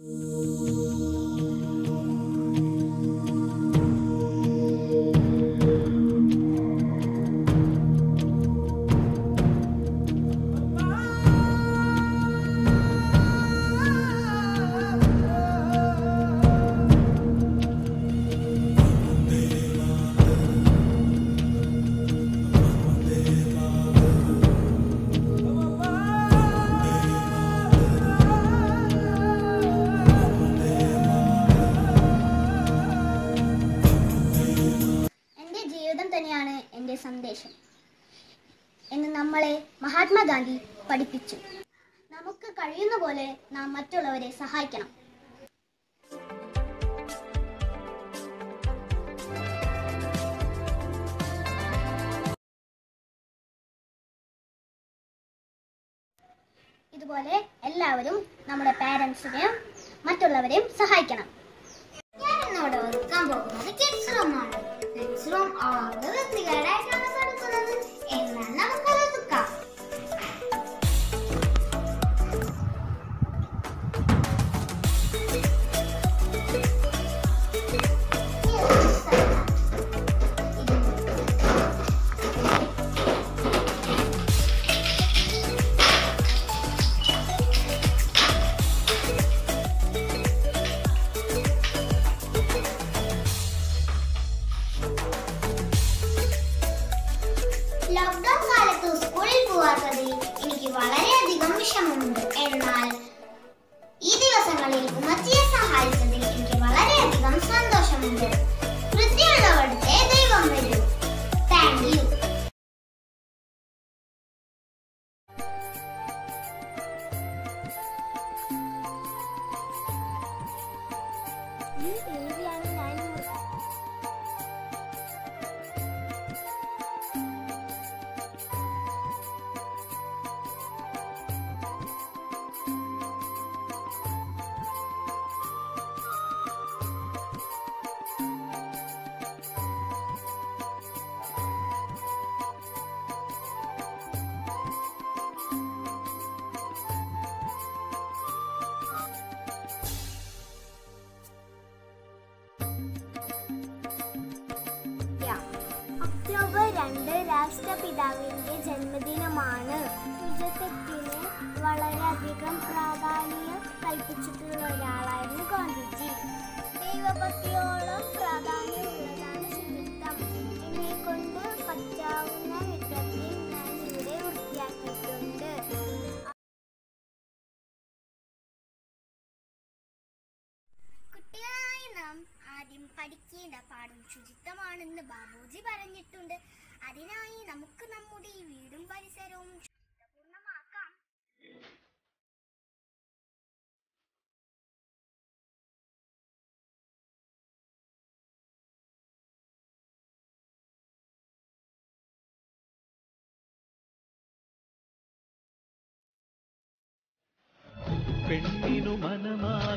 Mm-hmm. നാം മറ്റുള്ളവരെ സഹായിക്കണം. ഇതുപോലെ എല്ലാവരും നമ്മുടെ പാരൻസിനെയും മറ്റുള്ളവരെയും സഹായിക്കണം. ഞാൻ എന്നോട് ഒരുക്കാൻ പോകുന്നത് കിഡ്സ് റൂം ആണ്. കിഡ്സ് റൂം ഒക്ടോബർ രണ്ട് രാഷ്ട്രപിതാവിന്റെ ജന്മദിനമാണ്. ശുചിത്വത്തിന് വളരെയധികം പ്രാധാന്യം കൽപ്പിച്ചിട്ടുള്ള ഒരാളായിരുന്നു ഗാന്ധിജി. ദൈവഭക്തിയോളം ആദ്യം പഠിക്കേണ്ട പാടും ശുചിത്വമാണെന്ന് ബാബുജി പറഞ്ഞിട്ടുണ്ട്. അതിനായി നമുക്ക് നമ്മുടെ ഈ വീടും പരിസരവും ശുചിത്വപൂർണമാക്കാം പെണ്ണിനു മനമാകെ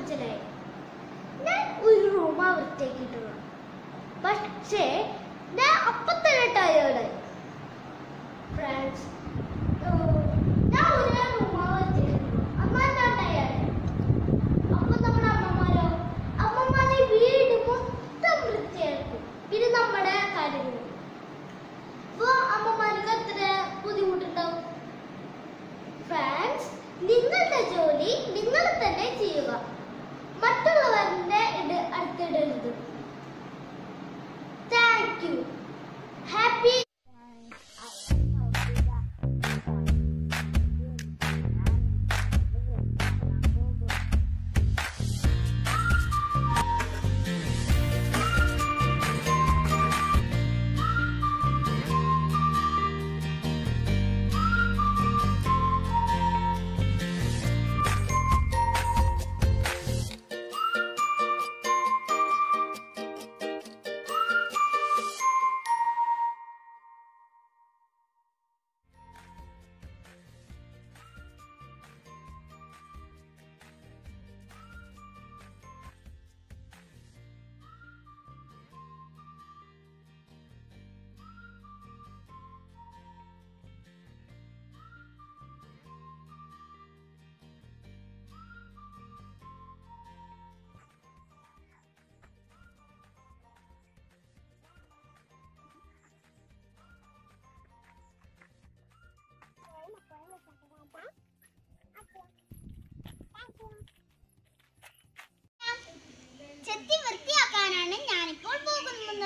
മനസ്സിലായി ഞാൻ ഒരു റൂമാ വൃത്തിയാക്കിയിട്ടുള്ളൂ പക്ഷേ ഞാൻ അപ്പൊ തന്നെ ടയേർഡായി ഫ്രണ്ട്സ്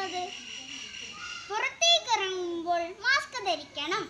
ചെയ്യുന്നത് പുറത്തേക്ക് ഇറങ്ങുമ്പോൾ മാസ്ക് ധരിക്കണം.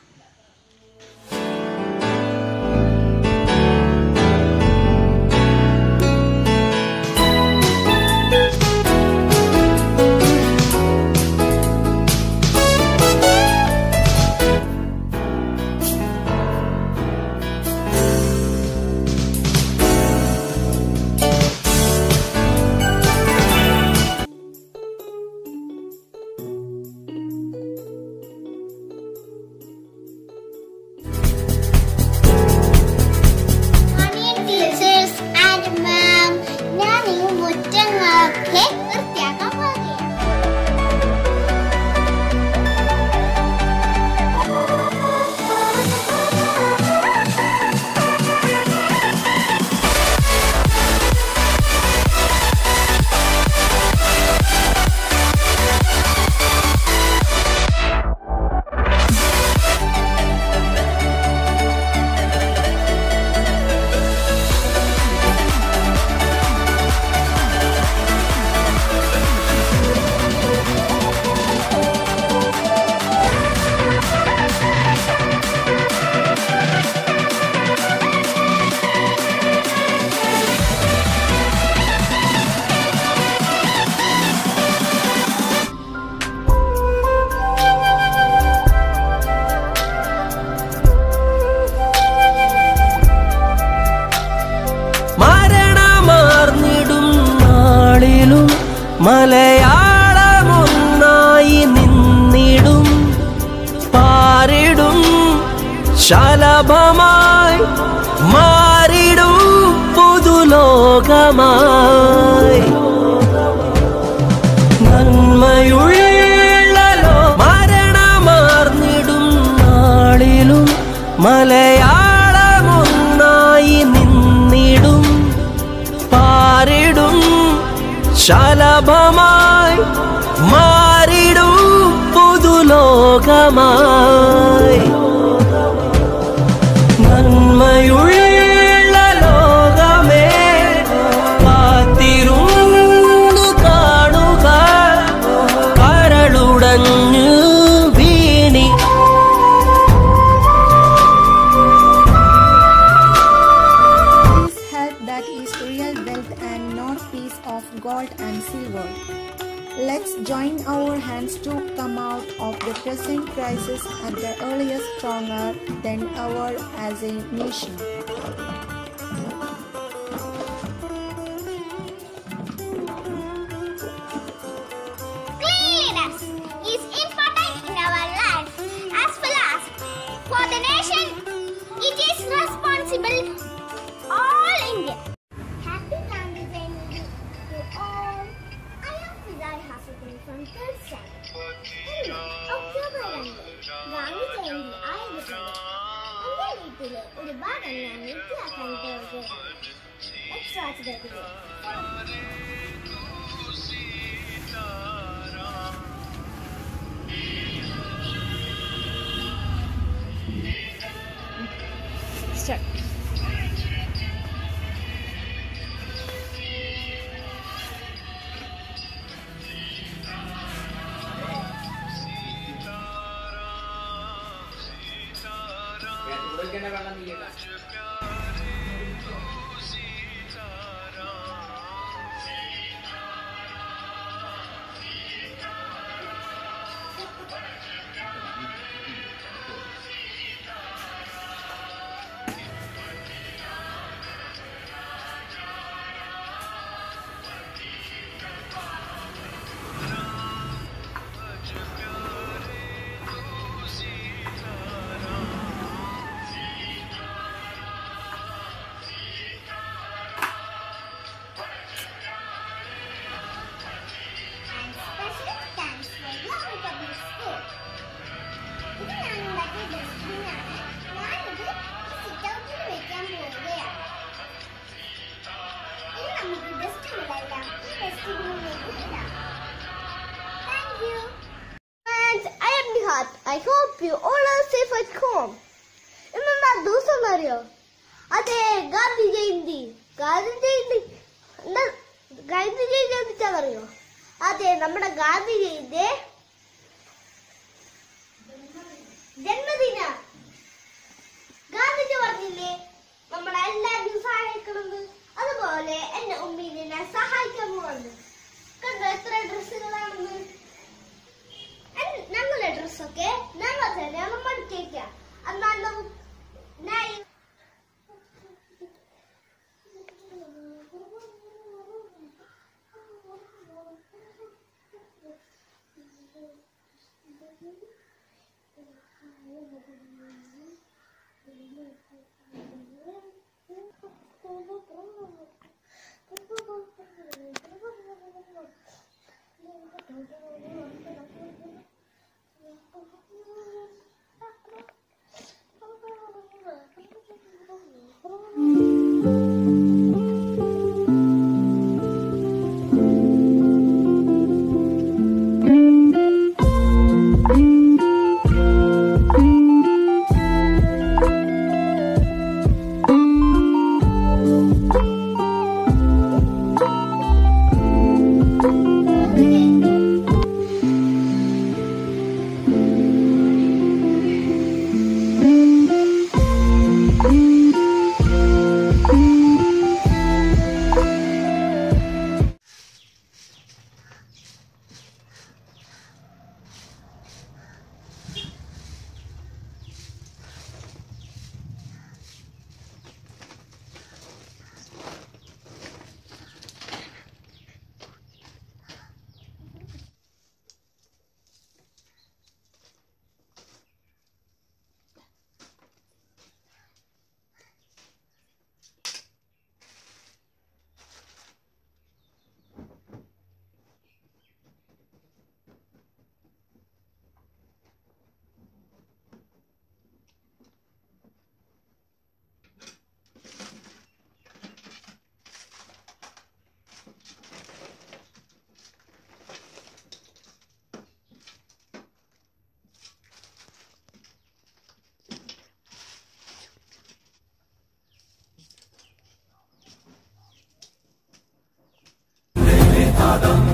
ലോകമാ that is real wealth and not piece of gold and silver. Let's join our hands to come out of the present crisis at the earliest stronger than ever as a nation. responsible from Persia. Anyway, October Gandhi Jayanti ಆಯೋಜಿಸಿದೆ ಒಂದೇ ರೀತಿಯಲ್ಲಿ ഒരു ಭಾಗನ್ನ ನಿತ್ಯಾಕಾಂ ತೇವಗೆ ಎಕ್ಸ್ಟ್ರಾಚಿದಾಗಿದೆ Check. Gandhiji Gandhiji ജനിച്ചതറിയോ അതെ നമ്മുടെ ഗാന്ധിജിയുടെ ജന്മദിന. ഗാന്ധിജി പറഞ്ഞില്ലേ നമ്മളെ എല്ലാവരും സഹായിക്കണമെന്ന്. അതുപോലെ എന്റെ ഉമ്മീനെ ഞാൻ സഹായിക്കാൻ പോകുന്നു കണ്ടോ എത്ര ഡ്രസ്സുകളാണെന്ന്? ഞങ്ങളുടെ ഡ്രസ്സൊക്കെ ഞങ്ങൾ തന്നെയാണ് മടിക്കേക്ക എന്നാൽ ഞാൻ Adam.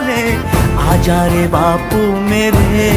आजा रे बापू मेरे।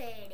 Listen.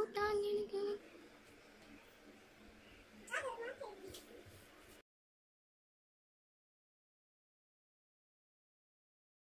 பூத்தான் எனக்கு